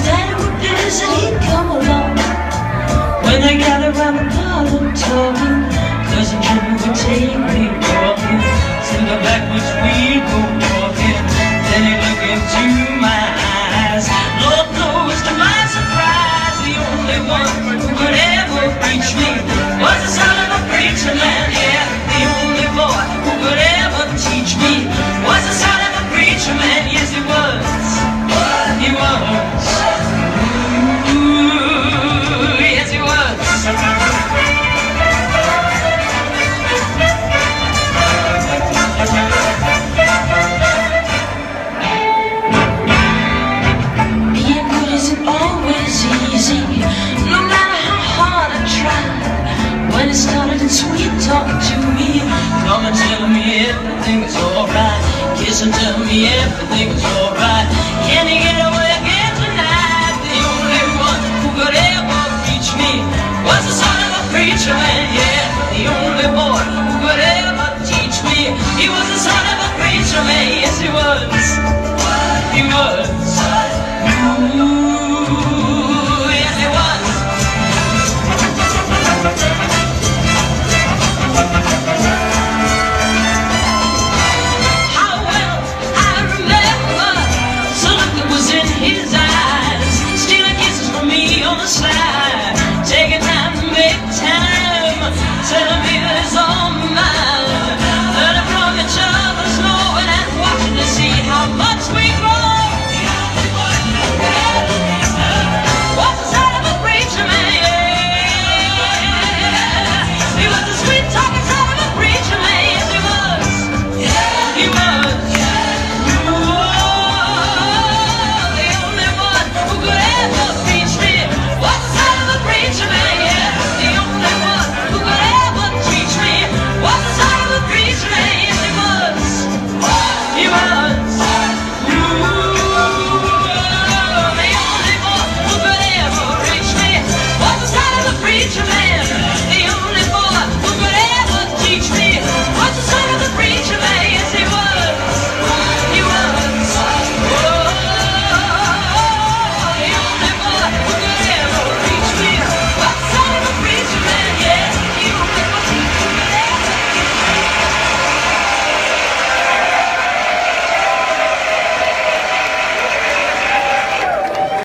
Stanley would dance he'd come along. When they gathered around the and talking Cousin Jimmy would take everything was alright. Kissing, telling me everything was alright. Can you get away?